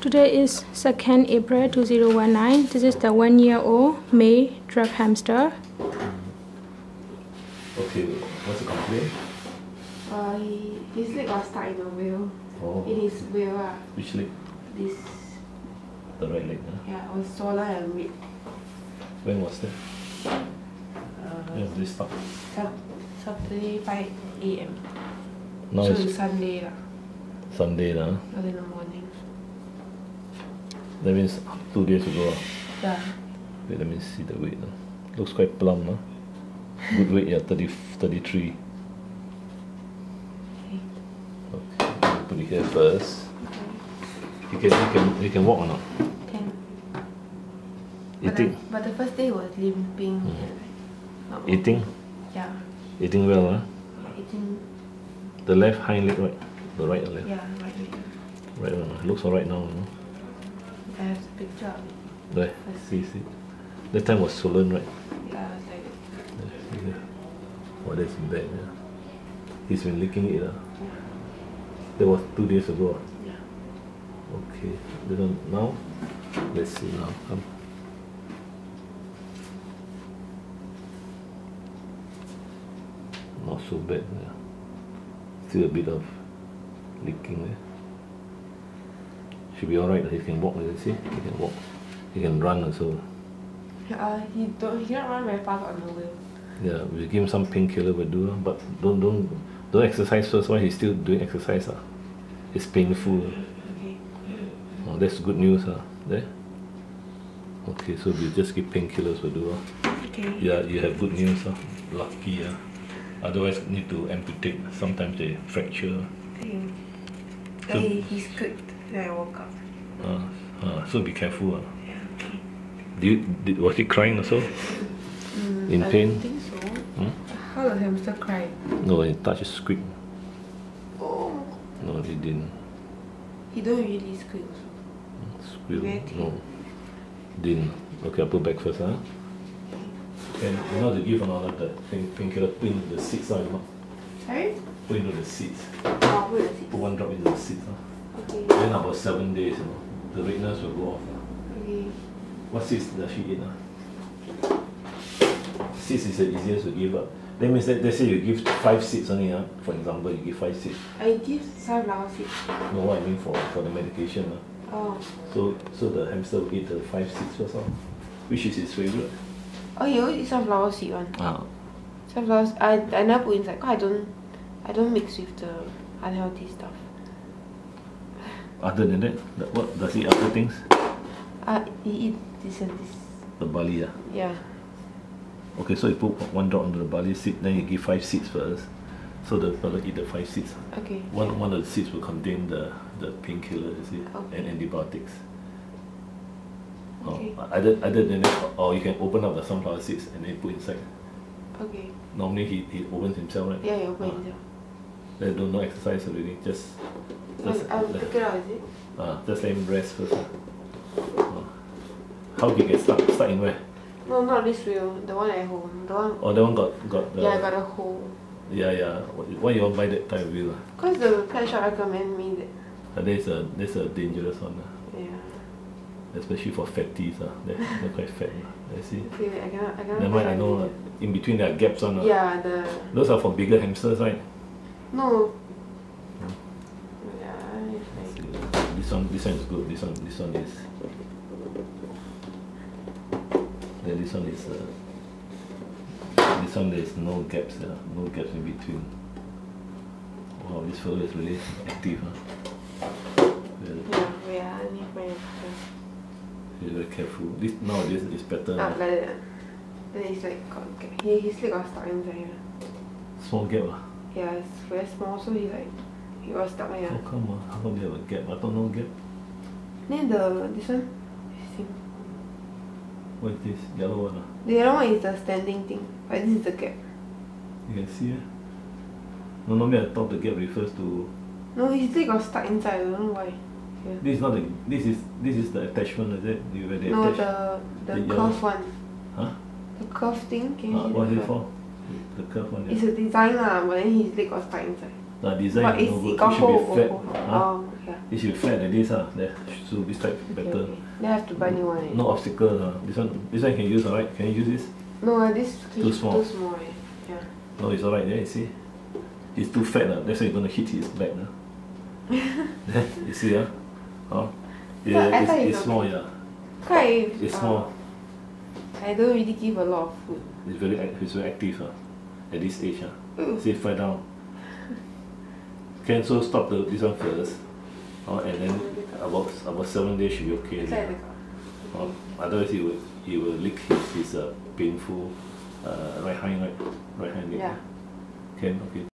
Today is 2nd April 2019. This is the one year old male dwarf hamster. Okay, what's the complaint? Uh, he, his leg was stuck in the wheel. Oh, In his wheel, uh, which leg? this The right leg. Huh? yeah was swollen and weak. When was that? When Uh, was this start? Sat- Saturday 5 a.m. Now so it's it's Sunday lah, Sunday, lah. early in the morning. That means two days ago. ah. Yeah. Wait, let me see the weight. ah. Looks quite plump. Huh? Good weight, yeah, 30, 33. Okay. Okay, put it here first. You can, you can, you can walk or not? Can. You But think? the, but the first day was limping. and like not. Eating? Yeah. Eating well, huh? Eating. The left hind leg, right? The right or left? Yeah. Right. right. Right one. ah. Looks alright now. No? I have the picture of it. There, see, see. That time was swollen, right? Yeah. It's like there. Oh, that's bad. Yeah. He's been licking it. Uh. That was two days ago. ah. yeah. Okay. One now. Let's see now. Come. Not so bad. Yeah. Still a bit of licking there. Should be alright. He can walk. You see, he can walk. He can run also. Uh, he don't. He cannot run very fast on the wheel. Yeah, we give him some painkiller will do, but don't don't don't exercise first while he's still doing exercise. Ah. It's painful. Okay. Oh, that's good news. Ah. There. Okay, so we just give painkillers will do. Ah. Okay. Yeah, you have good news. Ah. Lucky. Ah. Otherwise need to amputate. Sometimes they fracture. Okay. So- Then he, he squeaked. Then I woke up. Ah, ah, so be careful. Ah. Yeah. Do you, did, was he crying also? Mm, In I pain? don't think so. Hmm? How does hamster cry? No, when he touched squeak. Oh. No, he didn't. He don't really squeak also. Squeal. No. Didn't. Okay, I'll put back first, huh? And you know to give another the pain painkiller, put into the seats, huh? you? Sorry? Put into the seats. Oh, wait a seat. Put one drop into the seats, huh? Okay. Then about seven days, you know, the redness will go off. Huh? Okay. What seats does she eat? Huh? Ah? Seats is the easiest to give up. That means that, let's say you give five seats only, huh? for example, you give five seats. I give sunflower seeds. know what I mean for, for the medication. Huh? Oh. So so the hamster will eat the five seats first, huh? which is his favorite. Oh, you always eat sunflower seed one. Ah, Other than that, th- what does he eat other things? Ah, he eat this and this. The barley, ah. Yeah. Okay, so you put one drop onto the barley seed, then you give five seeds first. So the fellow eat the five seeds. Okay. One one of the seeds will contain the, the painkiller, you see, Okay. and antibiotics. Oh, Okay. other, other than that, or you can open up the sunflower seeds and then put inside. Okay. Normally he, he opens himself, right? Yeah, you open Ah, it. Then don't no exercise already, just just I'll let- take it out, is it? Ah, just let him rest first. ah. Ah. How he get stuck? Stuck in where? No, not this wheel. The one at home. The one. Oh, that one got got the. yeah, I got a hole. Yeah, yeah. Why you want buy that type of wheel? ah? Cause the pet shop recommend me that. Uh, that's a that's a dangerous one, ah. Yeah. especially for fatties. Ah, they they're quite fat. ah. I see. Okay, wait, I cannot. I cannot. Never mind, I know. the ah. In between there are gaps on. ah. video. Yeah, the Those are for bigger hamsters, right? No. Yeah, it's I like see. This one, this one is good. This one, this one is. Then this one is. Uh, this one there is no gaps. Uh, no gaps in between. Wow, this fellow is really active. Huh? Very, yeah. Wait, ah, I need my picture. very, very careful. This nowadays is better. Ah, like that. Then it's like got gap. He his leg got stuck inside. Small gap. Ah. Yeah, it's very small, so he like he was stuck like How that. come? ah? How come they have a gap? I thought no gap. Then the this one, this thing. What is this? Yellow one. Ah. The one is the standing thing, but this is the gap. You can see. Eh? No, normally I thought the gap refers to. No, his leg got stuck inside. I don't know why. Yeah. This is not the. This is this is the attachment, is it? You where they No, the the the yellow- curve one. Huh? The curve thing. Can you Uh, see what the curve? The curve one. It's a design lah, but then his leg got stuck inside. The design but is it's no good. It should be flat. Huh? Oh. It should be flat like this, ah. There, so this type Okay, better. okay. Then I have to buy new one. No obstacle, ah. This one, this one you can use, alright? Can you use this? No, uh, this Too small. Too small. eh? Yeah. No, it's alright. There, you see. He's too fat, ah. That's why you're gonna hit his back, ah. there, you see, ah. Oh. Yeah, thought it's, it's it's small. Quite. It's small. I don't really give a lot of food. It's very, ac- it's very active, ah. At this age, ah. Ooh. See, fly down. Can so stop the this one first. Oh, and then about about seven days should be okay. Already. the- Oh, otherwise he will he will lick his, his uh, painful uh, right hand, right right leg. Yeah. Can okay.